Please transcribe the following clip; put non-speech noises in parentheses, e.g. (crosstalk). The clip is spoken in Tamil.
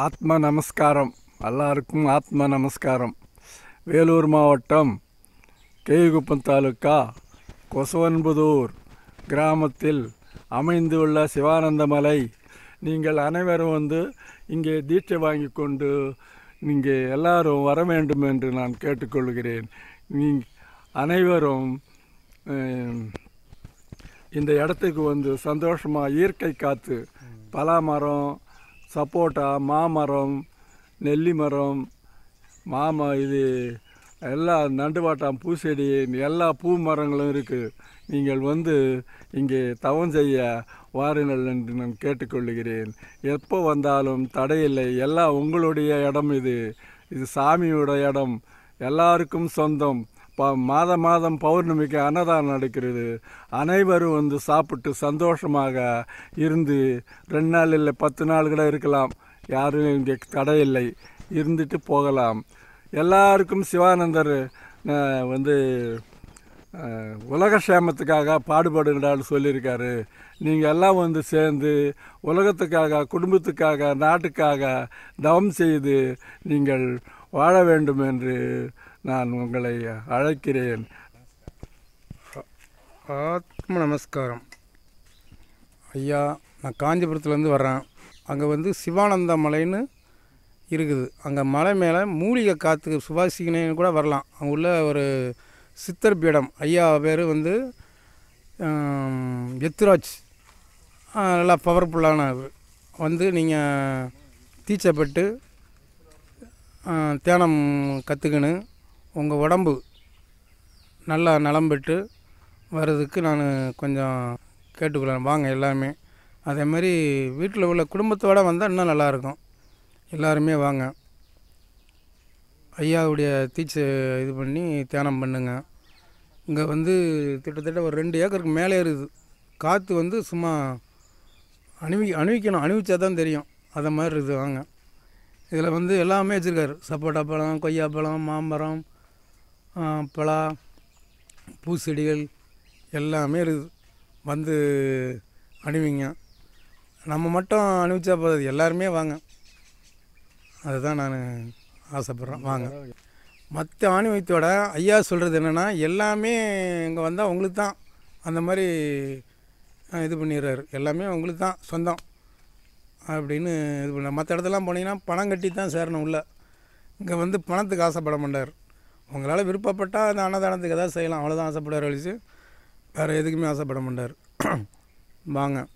ஆத்ம நமஸ்காரம் எல்லாருக்கும் ஆத்ம நமஸ்காரம் வேலூர் மாவட்டம் கேயுகுப்பம் தாலுக்கா கொசவன்புதூர் கிராமத்தில் அமைந்துள்ள சிவானந்தமலை. நீங்கள் அனைவரும் வந்து இங்கே தீட்சை வாங்கி கொண்டு நீங்கள் எல்லாரும் வர வேண்டும் என்று நான் கேட்டுக்கொள்கிறேன். நீ அனைவரும் இந்த இடத்துக்கு வந்து சந்தோஷமாக இயற்கை காற்று பலா மரம் சப்போட்டா மாமரம் நெல்லி மரம் மாம இது எல்லா நண்டுவாட்டாம் பூச்செடி எல்லா பூ மரங்களும் இருக்குது நீங்கள் வந்து இங்கே தவம் செய்ய வாருங்கள் என்று நான் கேட்டுக்கொள்கிறேன் எப்போ வந்தாலும் தடையில்லை. எல்லாம் உங்களுடைய இடம் இது. இது சாமியோட இடம். எல்லாருக்கும் சொந்தம். ப மாத மாதம் பௌர்ணமிக்கு அன்னதானம் நடக்கிறது. அனைவரும் வந்து சாப்பிட்டு சந்தோஷமாக இருந்து ரெண்டு நாள் இல்லை பத்து நாள் கூட இருக்கலாம். யாரும் இங்கே தடையில்லை இருந்துட்டு போகலாம். எல்லாருக்கும் சிவானந்தர் வந்து உலக சேமத்துக்காக பாடுபடுங்கடான்னு சொல்லியிருக்காரு. நீங்கள் எல்லாம் வந்து சேர்ந்து உலகத்துக்காக குடும்பத்துக்காக நாட்டுக்காக தவம் செய்து நீங்கள் வாழ வேண்டும் என்று நான் உங்களை அழைக்கிறேன். ஆத்ம நமஸ்காரம். ஐயா நான் காஞ்சிபுரத்துலேருந்து வர்றேன். அங்கே வந்து சிவானந்த மலைன்னு இருக்குது. அங்கே மலை மேலே மூலிகை காற்றுக்கு சுவாசிக்கணும்னு கூட வரலாம். அங்கே உள்ள ஒரு சித்தர் பீடம். ஐயா பேர் வந்து ஆம், எத்துராஜ் நல்லா பவர்ஃபுல்லான வந்து நீங்கள் தீச்சப்பட்டு தியானம் கற்றுக்கின்னு உங்கள் உடம்பு நல்லா நலம் பெற்று வர்றதுக்கு நான் கொஞ்சம் கேட்டுக்கிறேன் வாங்க எல்லாருமே. அதே மாதிரி வீட்டில் உள்ள குடும்பத்தோடு வந்தால் இன்னும் நல்லாயிருக்கும். எல்லாருமே வாங்க. ஐயாவுடைய தீட்சை இது பண்ணி தியானம் பண்ணுங்க. இங்கே வந்து கிட்டத்தட்ட ஒரு ரெண்டு ஏக்கருக்கு மேலே இருக்குது. காற்று வந்து சும்மா அணிவி அணிவிக்கணும். அணிவிச்சா தான் தெரியும். அதை மாதிரி இருக்குது. வாங்க. இதில் வந்து எல்லாமே வச்சுருக்காரு. சப்போட்டா பழம் கொய்யாப்பழம் மாம்பரம் பலா பூச்செடிகள் எல்லாமே இருக்குது. வந்து அணிவிங்க. நம்ம மட்டும் அணிவிச்சா போதாது. எல்லாருமே வாங்க. அதுதான் நான் ஆசைப்பட்றேன். வாங்க. மற்ற ஆணிவியத்தோட ஐயா சொல்கிறது என்னென்னா எல்லாமே இங்கே வந்தால் உங்களுக்கு தான் அந்த மாதிரி இது பண்ணிடுறாரு. எல்லாமே உங்களுக்கு தான் சொந்தம். அப்படின்னு இது பண்ண மற்ற இடத்துலாம் போனீங்கன்னா பணம் கட்டி தான் சேரணும் உள்ளே. இங்கே வந்து பணத்துக்கு ஆசைப்பட மாட்டார். உங்களால் விருப்பப்பட்டால் அந்த அன்னதானத்துக்கு எதாவது செய்யலாம். அவ்வளோதான் ஆசைப்படுவார் அழிச்சு. வேறு எதுக்குமே ஆசைப்பட மாட்டார். (clears throat) வாங்க.